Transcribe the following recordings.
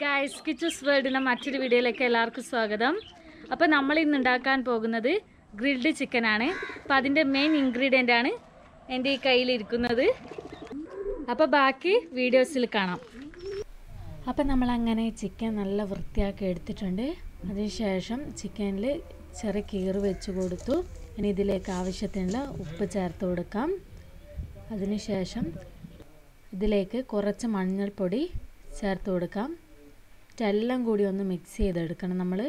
Guys കിച്ചസ് വേൾഡിലെ മറ്റൊരു വീഡിയോയിലേക്ക് എല്ലാവർക്കും സ്വാഗതം. അപ്പോൾ നമ്മൾ ഇന്ന് ഉണ്ടാക്കാൻ പോകുന്നത് ഗ്രിൽഡ് ചിക്കനാണ് അപ്പോൾ അതിന്റെ മെയിൻ ഇൻഗ്രീഡിയന്റ് ആണ് എന്റെ ഈ കയ്യിലിരിക്കുന്നത് അപ്പോൾ ബാക്കി വീഡിയോസിൽ കാണാം. അപ്പോൾ നമ്മൾ അങ്ങനെ ചിക്കൻ നല്ല വൃത്തിയാക്കി എടുത്തിട്ടുണ്ട്. അതിനുശേഷം ചിക്കനിൽ ചെറിയ കീറ് വെച്ച് കൊടുത്തു. ഇനി ഇതിലേക്ക് ആവശ്യത്തിനുള്ള ഉപ്പ് ചേർത്ത് കൊടുക്കാം. അതിനുശേഷം ഇതിലേക്ക് കുറച്ച് മഞ്ഞൾപ്പൊടി ചേർത്ത് കൊടുക്കാം. എല്ലാം കൂടി ഒന്ന് മിക്സ് ചെയ്തെടുക്കണം നമ്മൾ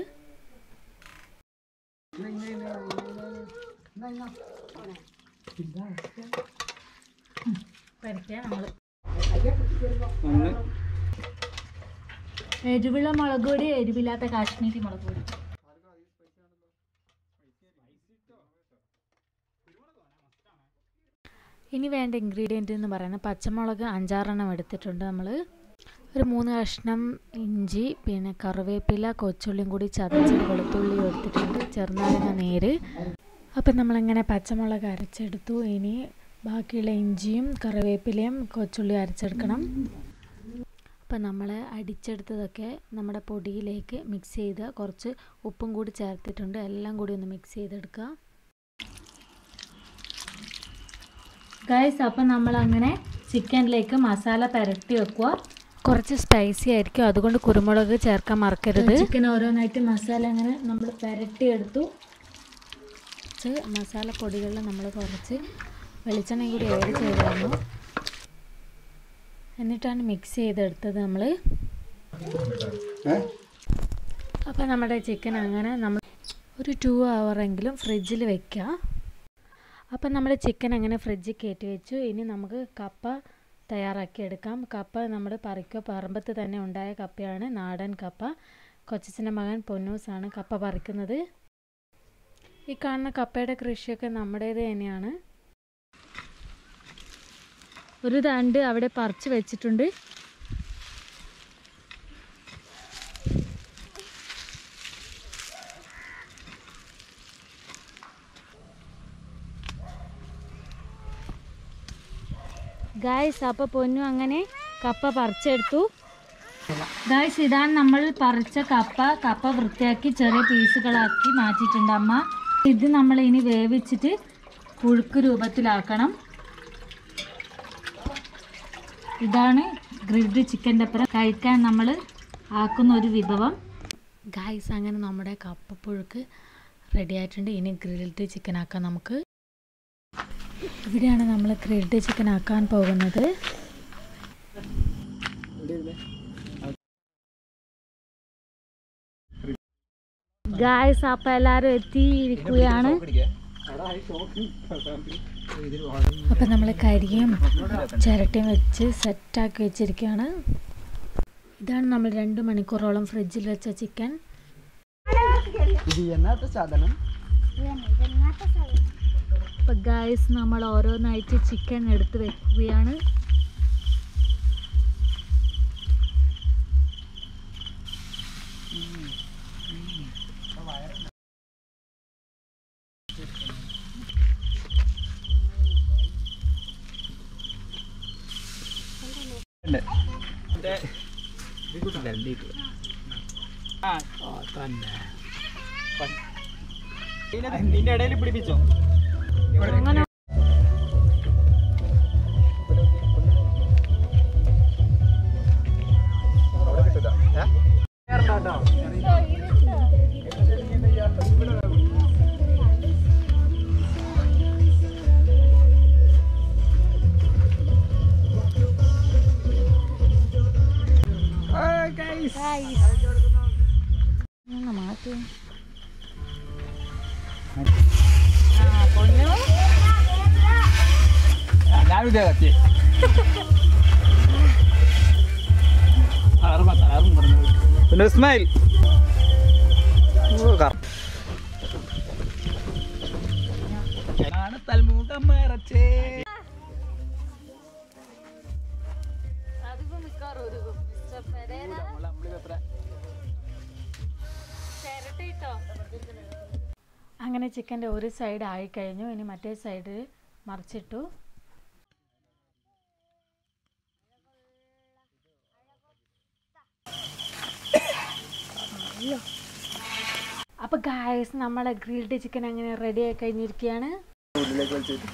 എരിവിള മുളക് പൊടി എരിവില്ലാത്ത കാശ്മീരി മുളക് പൊടി. ഇനി വേണ്ട ഇൻഗ്രീഡിയന്റ് എന്ന് പറയുന്നത് പച്ചമുളക് അഞ്ചാറെണ്ണം എടുത്തിട്ടുണ്ട് നമ്മൾ ഒരു മൂന്ന് കഷ്ണം ഇഞ്ചി പിന്നെ കറിവേപ്പില കൊച്ചുള്ളിയും കൂടി ചതച്ച് വെളുത്തുള്ളി എടുത്തിട്ടുണ്ട്. ചെറുനാരങ്ങ നേര്. അപ്പം നമ്മളിങ്ങനെ പച്ചമുളക് അരച്ചെടുത്തു. ഇനി ബാക്കിയുള്ള ഇഞ്ചിയും കറിവേപ്പിലയും കൊച്ചുള്ളി അരച്ചെടുക്കണം. അപ്പം നമ്മൾ അടിച്ചെടുത്തതൊക്കെ നമ്മുടെ പൊടിയിലേക്ക് മിക്സ് ചെയ്ത് കുറച്ച് ഉപ്പും കൂടി ചേർത്തിട്ടുണ്ട്. എല്ലാം കൂടി ഒന്ന് മിക്സ് ചെയ്തെടുക്കുക ഗൈസ് അപ്പം നമ്മളങ്ങനെ ചിക്കനിലേക്ക് മസാല പുരട്ടി വെക്കുക. കുറച്ച് സ്പൈസി ആയിരിക്കും. അതുകൊണ്ട് കുരുമുളക് ചേർക്കാൻ മറക്കരുത്. ചിക്കൻ ഓരോന്നായിട്ട് മസാല അങ്ങനെ നമ്മൾ പുരട്ടി എടുത്തു കുറച്ച് മസാല പൊടികളിൽ നമ്മൾ കുറച്ച് വെളിച്ചെണ്ണയും കൂടി ആഡ് ചെയ്തിരുന്നു. എന്നിട്ടാണ് മിക്സ് ചെയ്തെടുത്തത് നമ്മൾ അപ്പോൾ നമ്മുടെ ചിക്കൻ അങ്ങനെ നമ്മൾ ഒരു ടു അവറെങ്കിലും ഫ്രിഡ്ജിൽ വെക്കുക അപ്പം നമ്മുടെ ചിക്കൻ അങ്ങനെ ഫ്രിഡ്ജിൽ കയറ്റി വെച്ചു. ഇനി നമുക്ക് കപ്പ തയ്യാറാക്കി എടുക്കാം. കപ്പ നമ്മൾ പറിക്കോ? പറമ്പത്ത് തന്നെ ഉണ്ടായ കപ്പയാണ് നാടൻ കപ്പ. കൊച്ചച്ഛന്റെ മകൻ പൊന്നൂസാണ് കപ്പ പറിക്കുന്നത്. ഈ കാണുന്ന കപ്പയുടെ കൃഷിയൊക്കെ നമ്മുടേത് തന്നെയാണ്. ഒരു തണ്ട് അവിടെ പറിച്ചു വെച്ചിട്ടുണ്ട്. ഗായ്സ് അപ്പോൾ പൊന്നു അങ്ങനെ കപ്പ പറിച്ചെടുത്തു. ഗായ്സ് ഇതാണ് നമ്മൾ പറിച്ച കപ്പ. കപ്പ വൃത്തിയാക്കി ചെറിയ പീസുകളാക്കി മാറ്റിയിട്ടുണ്ട് അമ്മ. ഇത് നമ്മൾ ഇനി വേവിച്ചിട്ട് പുഴുക്ക് രൂപത്തിലാക്കണം. ഇതാണ് ഗ്രിൽഡ് ചിക്കന്റെ അപ്പുറം. കഴിക്കാൻ നമ്മൾ ആക്കുന്ന ഒരു വിഭവം. ഗായ്സ് അങ്ങനെ നമ്മുടെ കപ്പ പുഴുക്ക് റെഡി ആയിട്ടുണ്ട്. ഇനി ഗ്രിൽഡ് ചിക്കൻ ആക്കാം നമുക്ക്. ഇവിടെയാണ് നമ്മൾ ഗ്രിൽഡ് ചിക്കൻ ആക്കാൻ പോകുന്നത്. ഗായ്സ് അപ്പം എല്ലാവരും എത്തിയിരിക്കുകയാണ് അപ്പം നമ്മൾ കരിയും ചിരട്ടയും വെച്ച് സെറ്റാക്കി വെച്ചിരിക്കുകയാണ്. ഇതാണ് നമ്മൾ രണ്ട് മണിക്കൂറോളം ഫ്രിഡ്ജിൽ വെച്ച ചിക്കൻ. ഇത് എന്നാത്ത സാധനം? അപ്പം ഗായ്സ് നമ്മൾ ഓരോന്നായിട്ട് ചിക്കൻ എടുത്ത് വെക്കുകയാണ്. നിന്റെ ഇടയിൽ പിടിപ്പിച്ചോ? അങ്ങനെ മിക്കവാറും ഒരുക്കും മിസ്റ്റർ പിന്നെ ഇസ്മായിൽ അങ്ങനെ ചിക്കന്റെ ഒരു സൈഡ് ആയി കഴിഞ്ഞു. ഇനി മറ്റേ സൈഡ് മറിച്ചിട്ടു. അപ്പൊ ഗായസ് നമ്മളെ ഗ്രിൽഡ് ചിക്കൻ അങ്ങനെ റെഡി ആയി കഴിഞ്ഞിരിക്കുകയാണ് ഉള്ളിലേക്ക് വലിച്ചിട്ട്